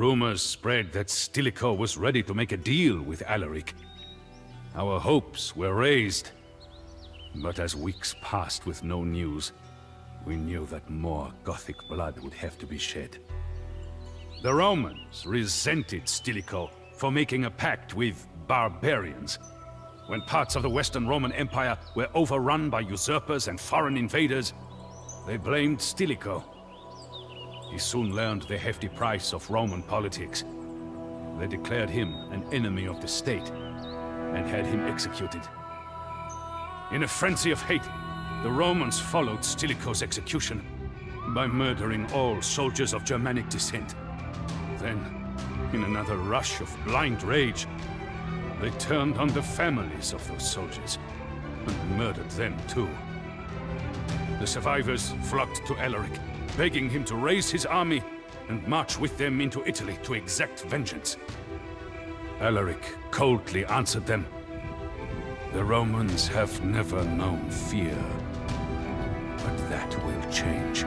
Rumors spread that Stilicho was ready to make a deal with Alaric. Our hopes were raised. But as weeks passed with no news, we knew that more Gothic blood would have to be shed. The Romans resented Stilicho for making a pact with barbarians. When parts of the Western Roman Empire were overrun by usurpers and foreign invaders, they blamed Stilicho. He soon learned the hefty price of Roman politics. They declared him an enemy of the state and had him executed. In a frenzy of hate, the Romans followed Stilicho's execution by murdering all soldiers of Germanic descent. Then, in another rush of blind rage, they turned on the families of those soldiers and murdered them too. The survivors flocked to Alaric, begging him to raise his army and march with them into Italy to exact vengeance. Alaric coldly answered them, The Romans have never known fear, but that will change.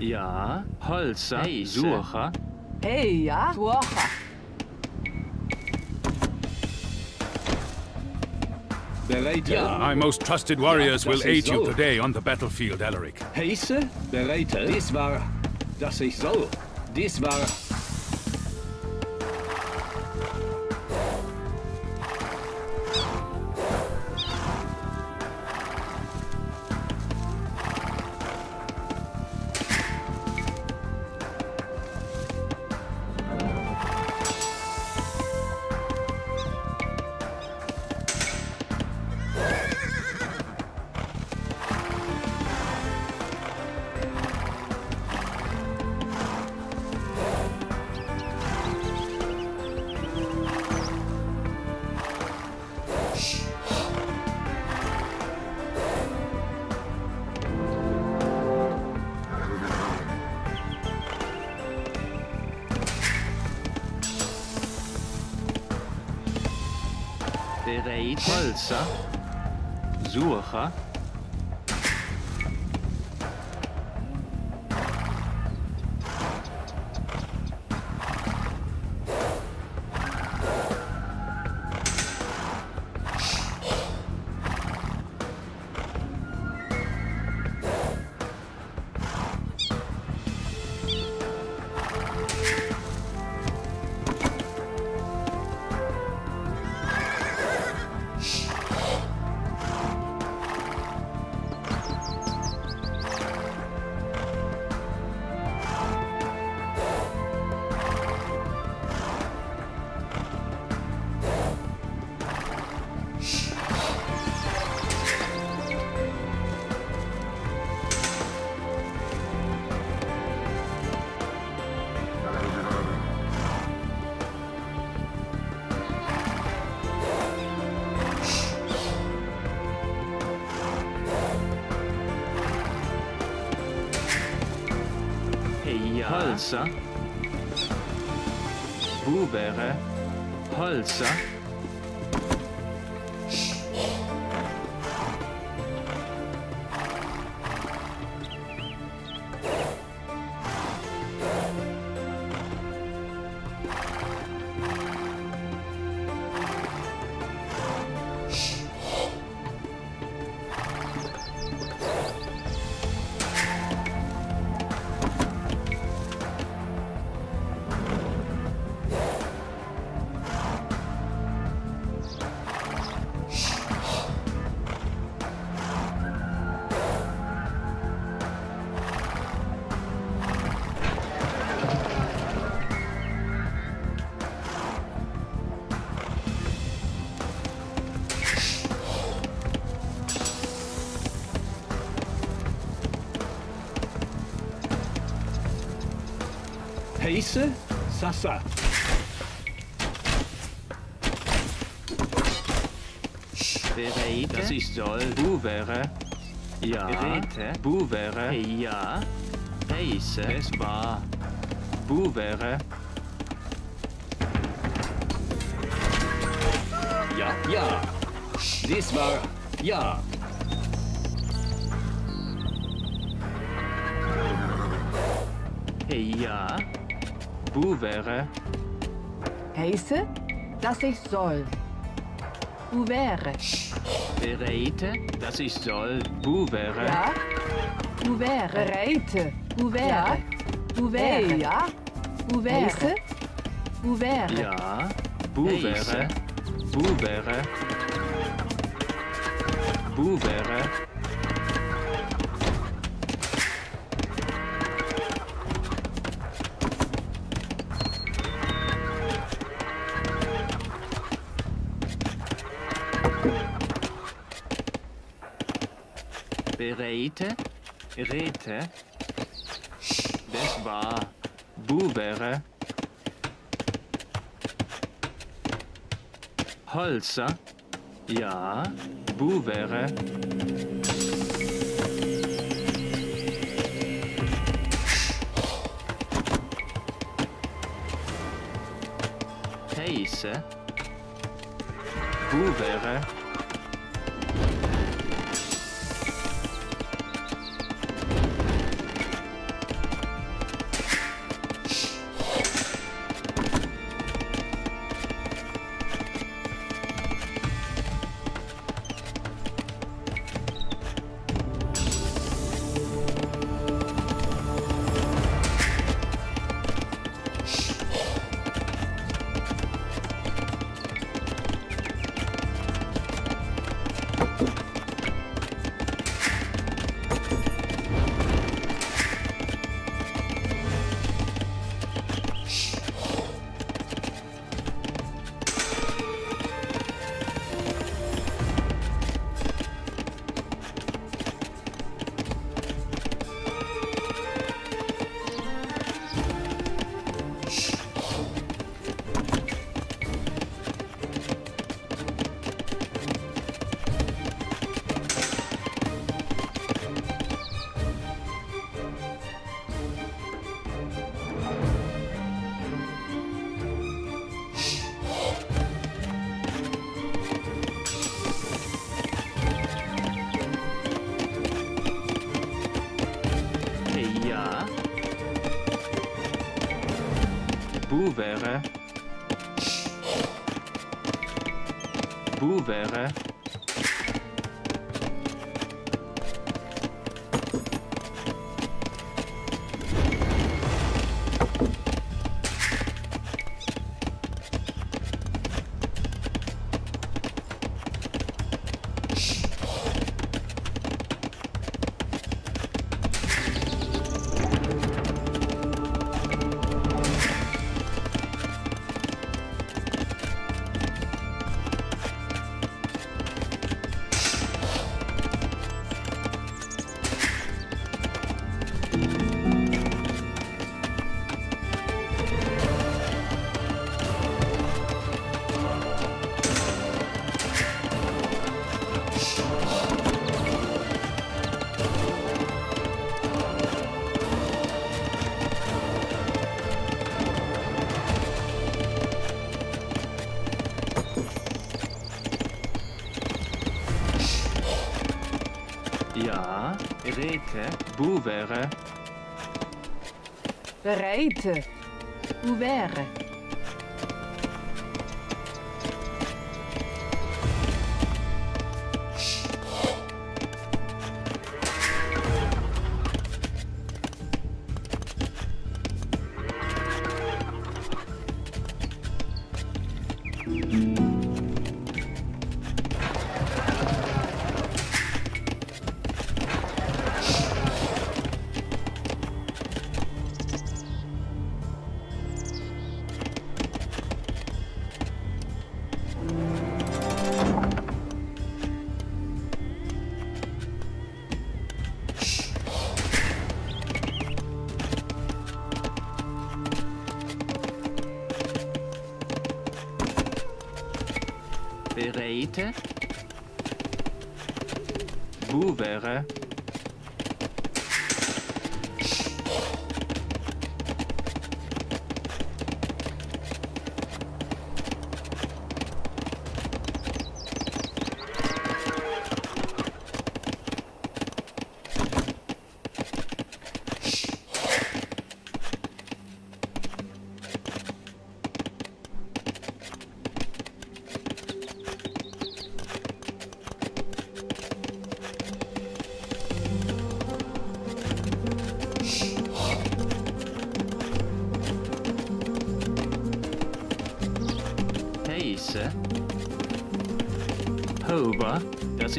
Ja, Holzer, Hey, Sucher. Hey, ja? Suocha. Bereit? Ja. My most trusted warriors Ja, will aid ist you today on the battlefield, Alaric. Heiße? Bereit? Dies war... Das ich soll. Dies war... ça. Holzer. Bubere. Holzer. Heise, Sasa. Bereite. Das ist soll. Buvere. Ja. Rete. Buvere. Ja. Heise. Es war. Buvere. Ja, ja. Dies war. Ja. Ja. Buvere. Heiße, dass ich soll. Uvere. Bereite. Das ist soll. Buvere. Ja. Uvere. Bereite. Uvere. Uvere. Ja. Uvere. Uvere. Ja. Buvere. Buvere. Buvere. Bereite. Rete. Das war Buvere. Holzer. Ja. Buvere. Heise. Buvere. Bu wäre. Bu wäre. ouvert. Bereid. Ouvert. Bereite. Buvere. Heise.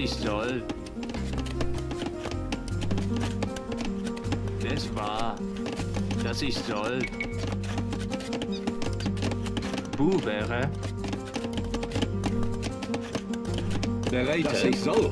Das ich soll. Das war, das ich soll. Buvere, Bereite. Das ich soll.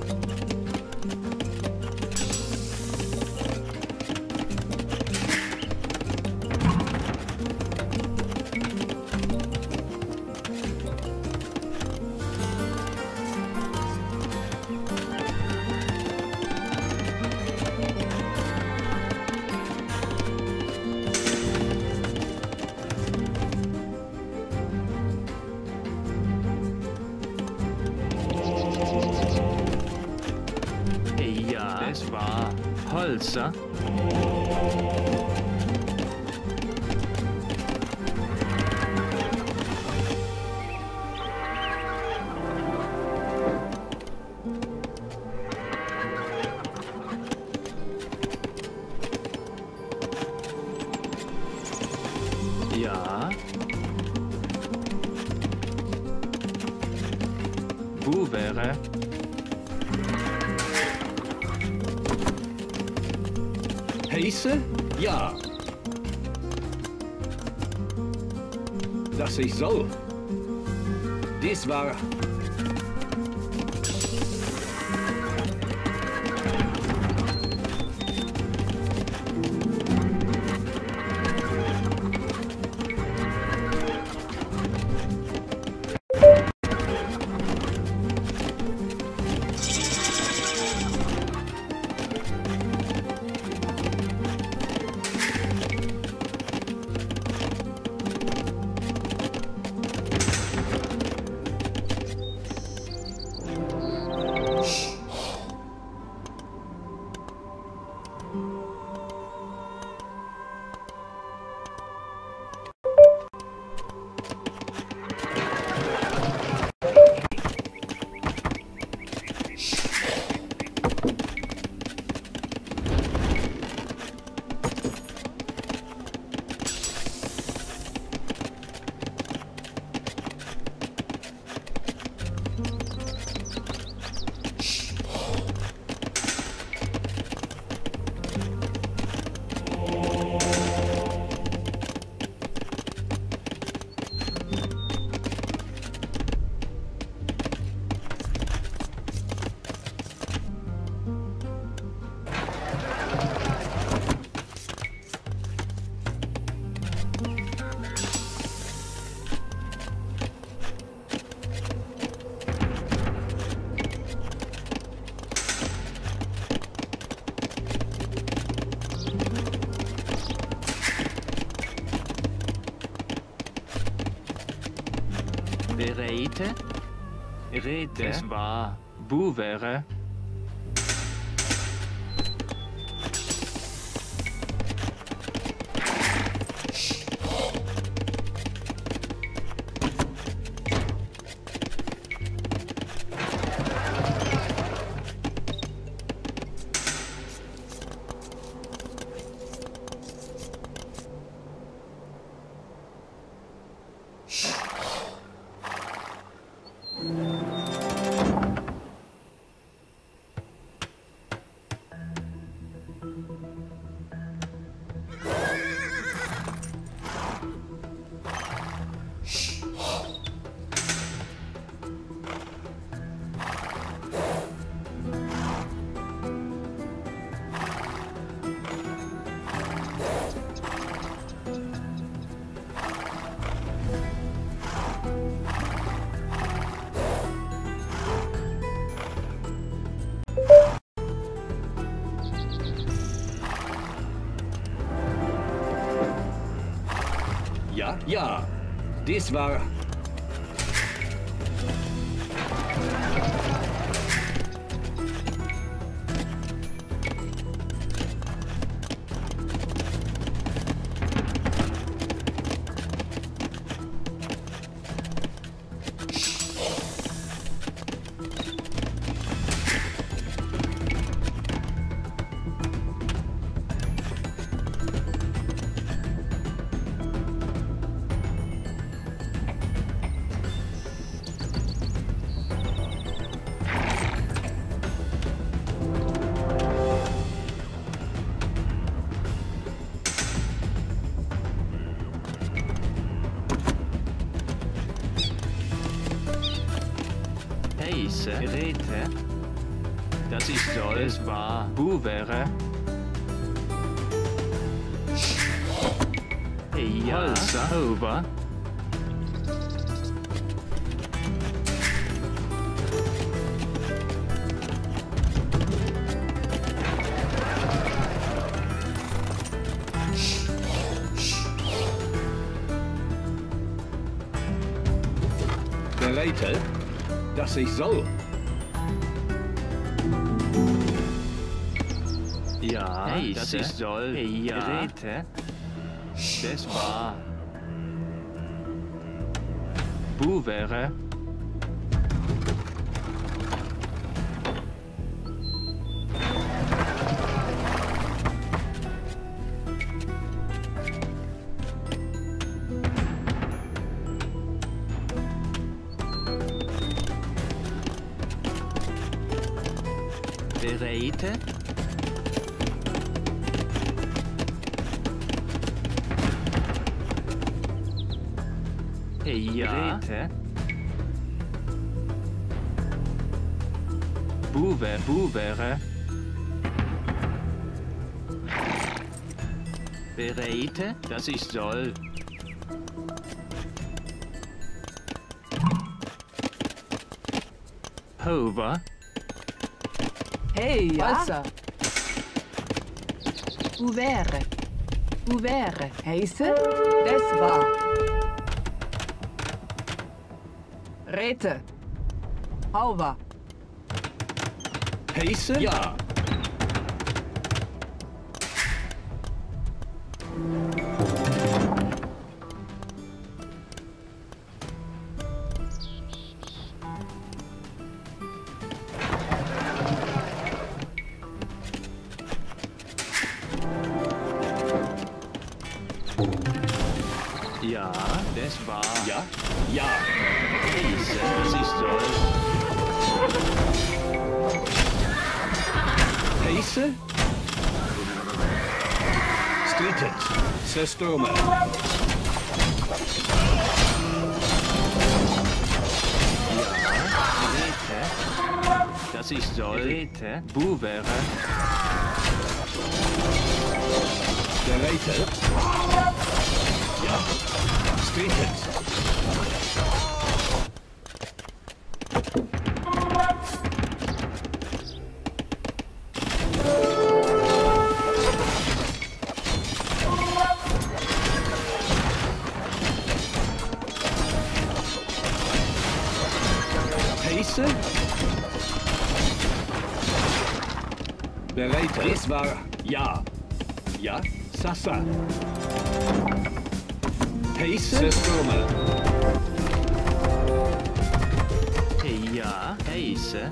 es war Bereite. Rete. Das war Buvere. Ja. Dies war... dass ich soll. Ja. Heiße. Das ist soll. Ja. Geräte. Das war. Buvere. Das ist soll. Hover. Hey, ja. Holzer. Ouvert. Ouvert. Heiße. Das war. Rete. Hauber. Heiße? Ja. Ja, Sestome. Geräte. Das ist soll. Geräte. Buvere. Bereite. Ja. Heiße? Bereite. Dies war ja. Ja, Sasa. Heiße? Sestome. Ja, heiße.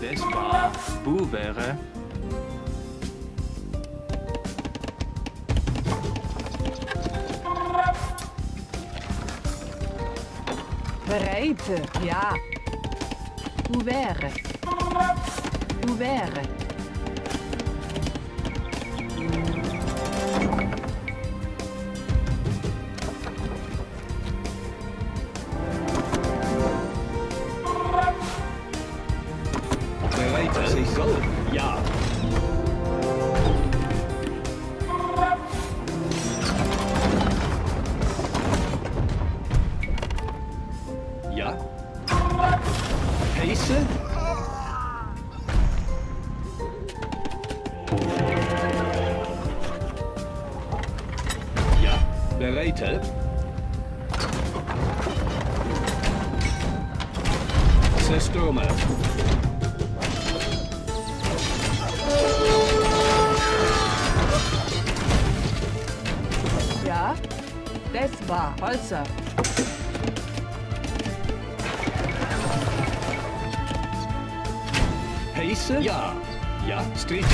Das war. Buvere. Eten, ja. Hoe wäre? Hoe wäre? Zerstürme. Ja? Das war Holzer. Heiße? Ja. Ja, Strite.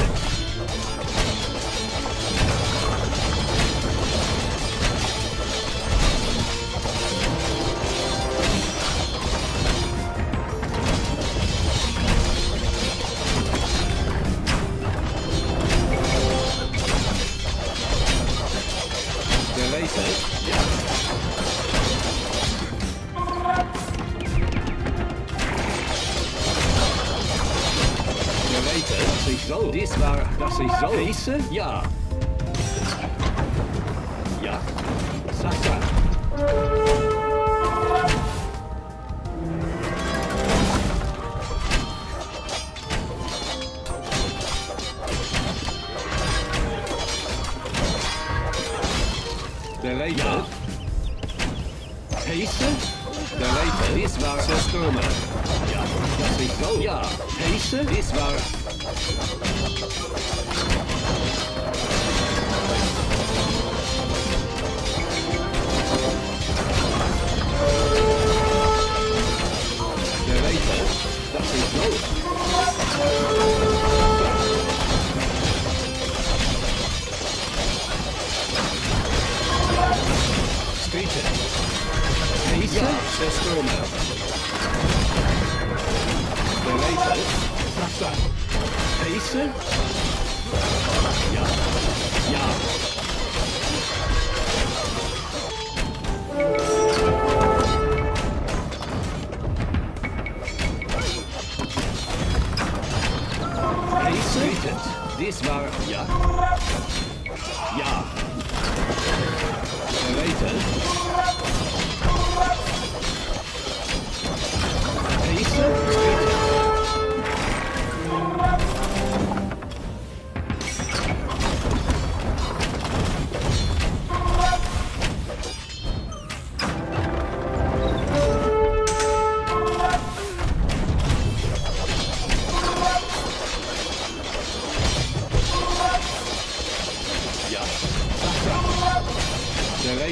Fietsen? Ja. Ja. Sasha. De regen. Ja. Heet De regen is waar ze stromen. Ja ja, deze is waar. de weet dat is nodig. Deze de. Pacen? Ja. yeah, Ja. Ja.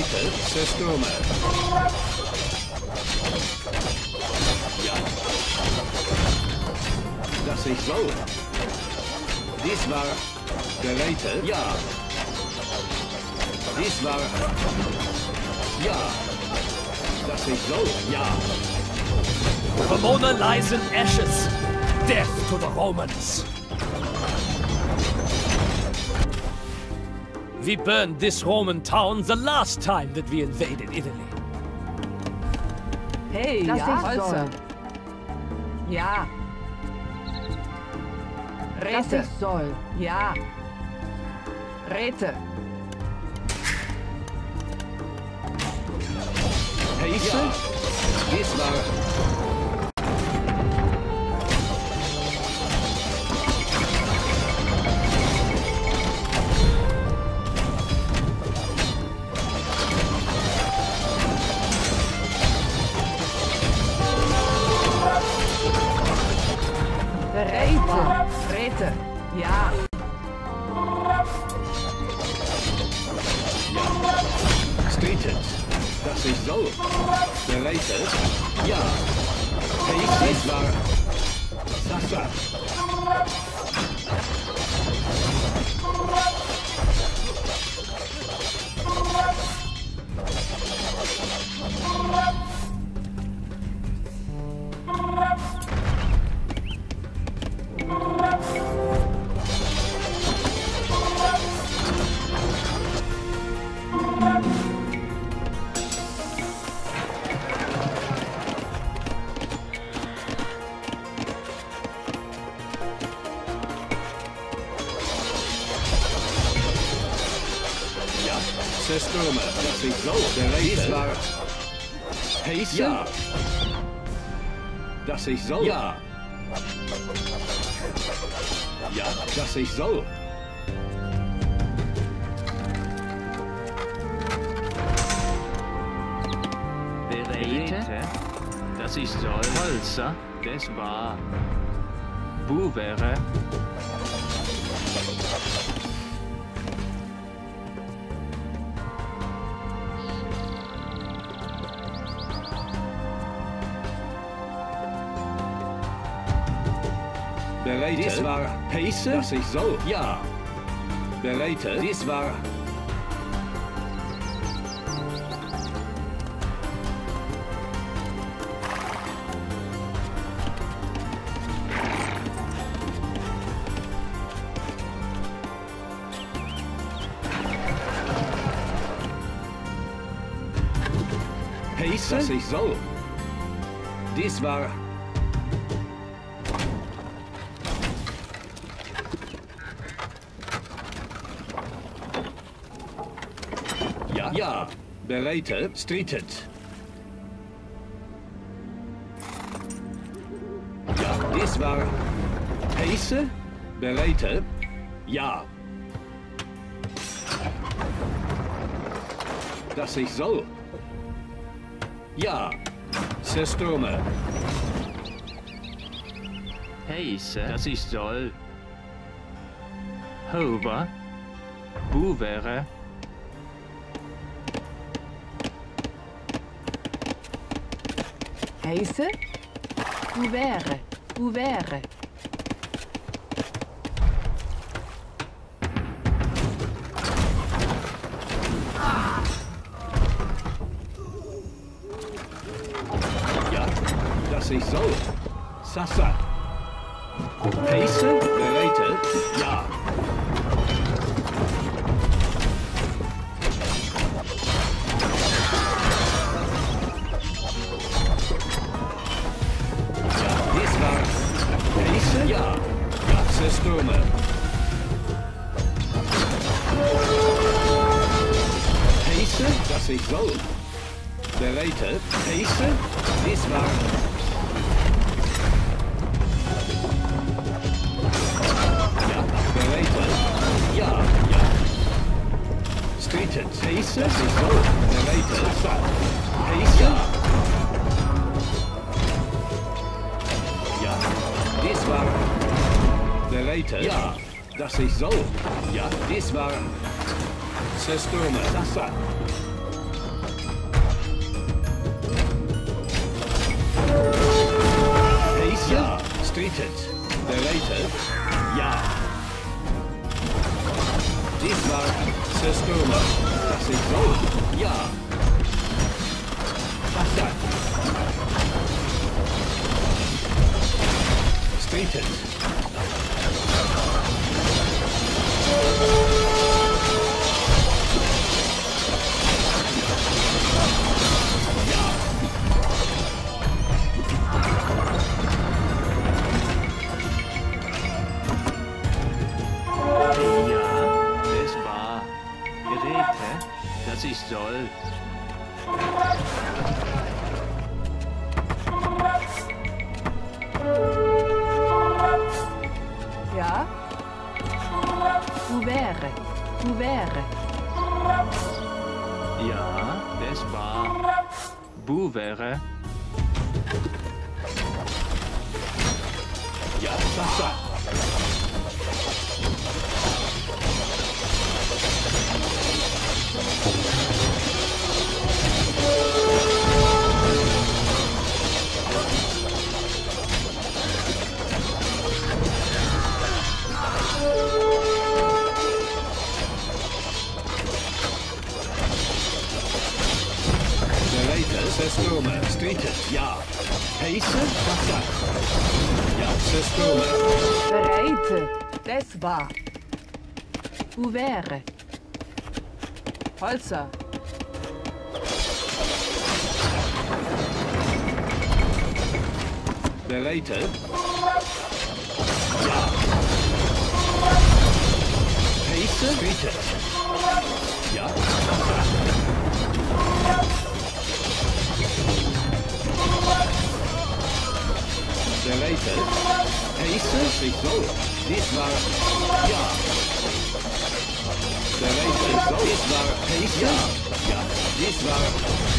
Bereite, Zerstürme. Ja. Dass ich soll. Dies war... Bereite? Ja. Dies war... Ja. Dass ich soll. Ja. Pomona lies in ashes. Death to the Romans. We burned this Roman town the last time that we invaded Italy. Hey, das ja, ist Holzer. Ja. Das Räte. ich soll. Ja. Räte. Heiße? Dies war... De Related? Ja. Hey, ich war. Sascha. dass ich soll. Ja. Ja, dass ich soll. Berete, dass ich soll. Holzer, das war. Buvere. Bereite. Dies war Pace, dass ich soll. Ja. Bereite. Dies war Pace, dass ich soll. Dies war Ja. Bereite. Streetet. Ja, dies war Pace. Bereite. Ja. Dass ich soll. Ja. Systeme. Heise. Das ist Soll. Hover. Buvere. heiße couvert, couvert Ja, dat is zo. Sasa. Heiße Geräte, ja. Ja. Ja, Systeme. Pace, dass ich soll. Bereite. Pace. Dies war Ja, bereite. Ja, ja. Streeted. Pace. Das ist so. Bereite. Pace. Bereite. Ja. Das ist so. Ja, dies war. Systeme. Sasa. Pace. Ja. Streeted. Bereite. Ja. Dies war Systeme. Das ist so. Ja. Sasa. Streeted. Ja. Das war. Geräte. Das ist Soll. Yeah. Systeme, Streeted, ja. Pace, Sasa. Ja, Systeme. Bereite. Das war. Ouvert. Holzer. Bereite. Ja. Pace, Streeted. Ja, en weten. Hij is er, ik dood. Dit was Ja. Zij dit waar. Hij is ja. Ja. Dit was.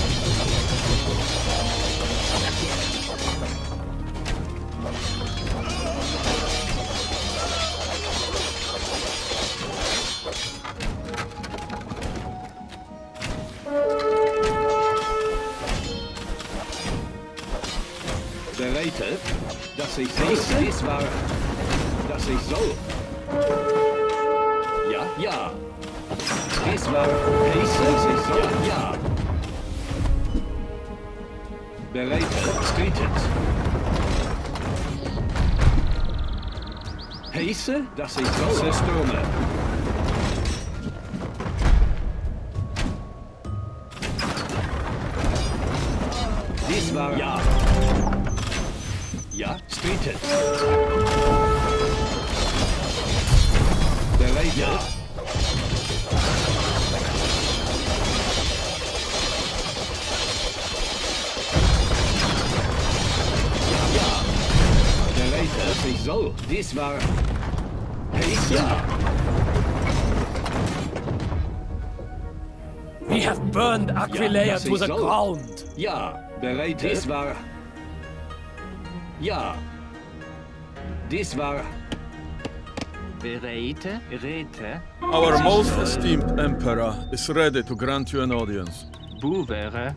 Dass ich soll. Dies war, dass ich soll. Ja, ja. Dies war, Haste, dass ich soll. Ja, ja. Bereite, streetet. Haste, dass ich soll. Systeme. Dies war, ja. defeated. Delated. Yeah. So. Dies war... We have burned Aquileia to the so. ground. Ja, bereit. Dies war... Dies war... Our most esteemed emperor is ready to grant you an audience. buvere,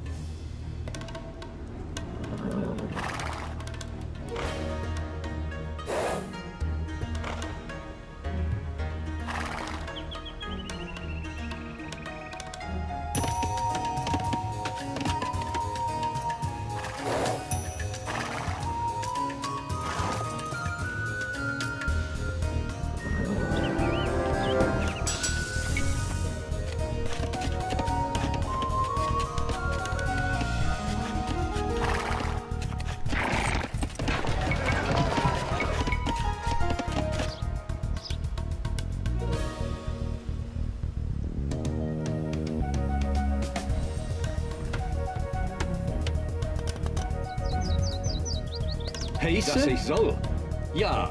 Haste? Dass ich soll. Ja.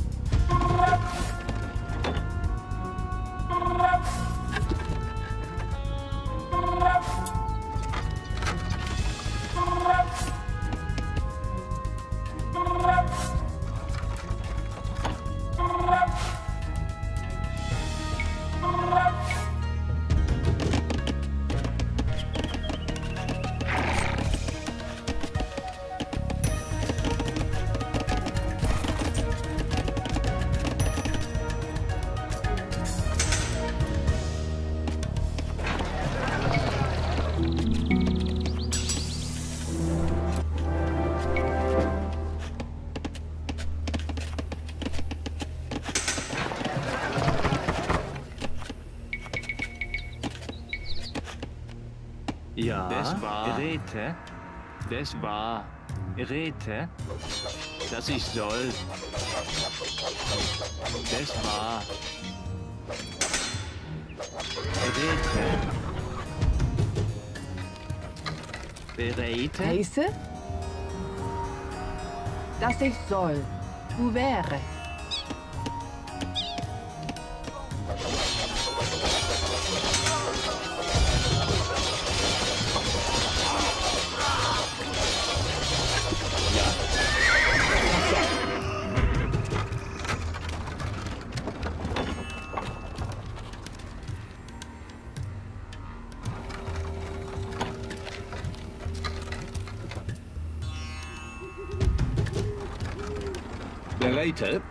rete, das war, rete, dass ich soll, das war, rete, bereite, Heiße? Dass ich soll. Du wäre. later,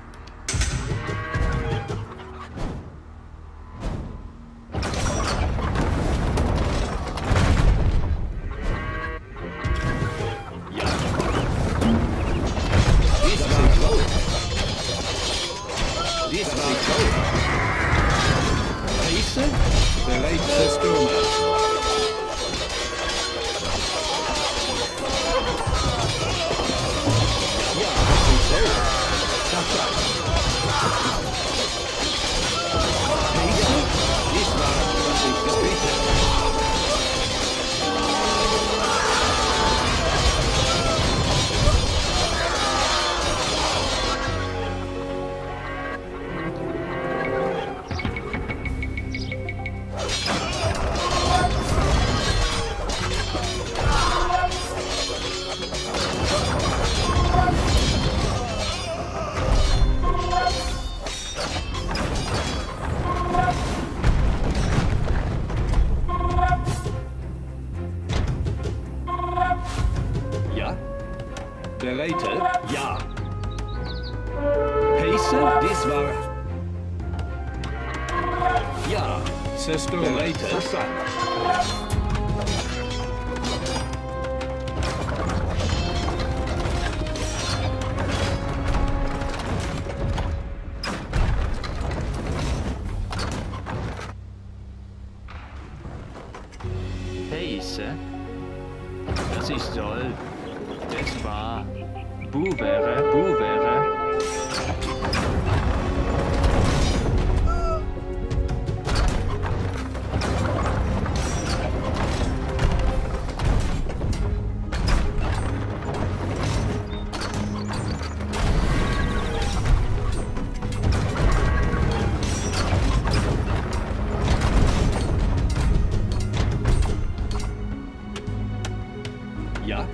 Ja.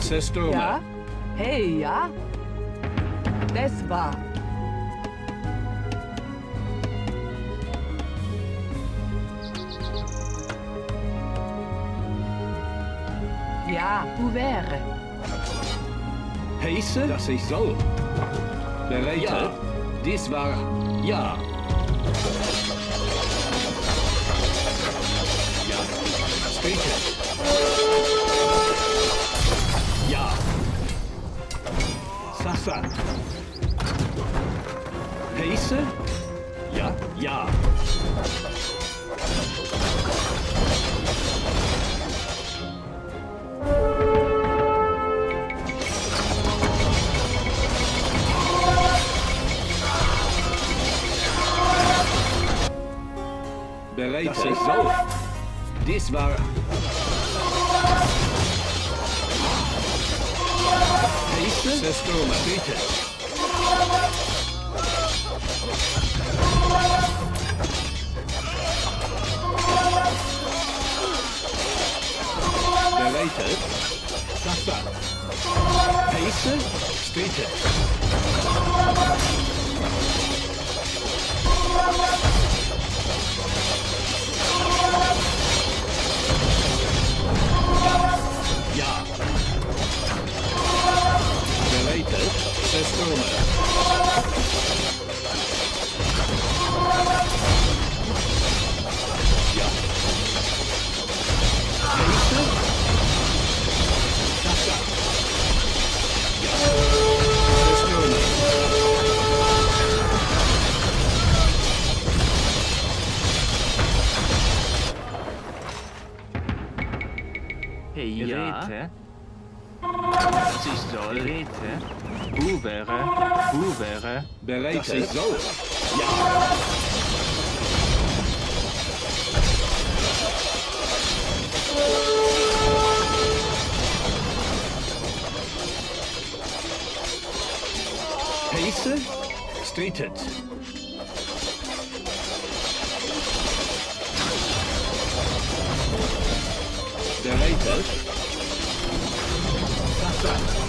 Sesto. Ja? Hey, ja? Das war. Ja, wo wäre? Pace? Das ich soll. Bereite? Ja. Dies war... Ja. Wasser. Pace? Ja, ja. Bereid zich zo. Dit was. System defeated. Deleted. Sasa. Ace. Defeated. Hey, ja. Ah. Rete. Was ist? Rete. hoeverre, hoeverre bereikt hij dood? Ja. Pace stated. Bereikt. Tata.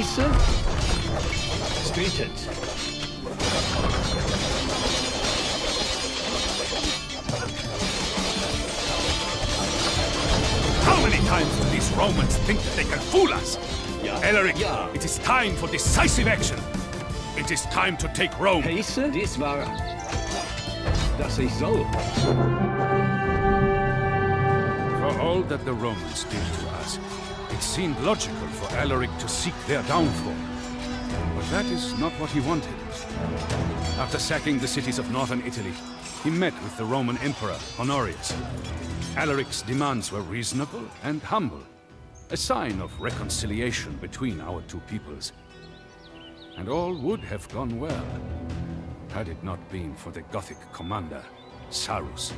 Pace? Stated. How many times will these Romans think that they can fool us? Ja. Elric, Ja. it is time for decisive action. It is time to take Rome. Pace? Dies war... Das ich soll. For all that the Romans did to us, it seemed logical for Alaric to seek their downfall. But that is not what he wanted. After sacking the cities of northern Italy, he met with the Roman Emperor, Honorius. Alaric's demands were reasonable and humble, a sign of reconciliation between our two peoples. And all would have gone well, had it not been for the Gothic commander, Sarus.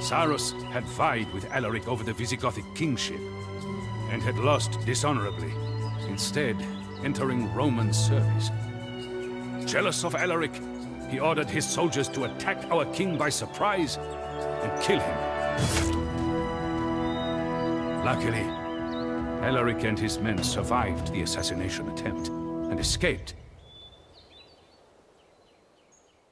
Sarus had vied with Alaric over the Visigothic kingship, and had lost dishonorably, instead entering Roman service. Jealous of Alaric, he ordered his soldiers to attack our king by surprise and kill him. Luckily, Alaric and his men survived the assassination attempt and escaped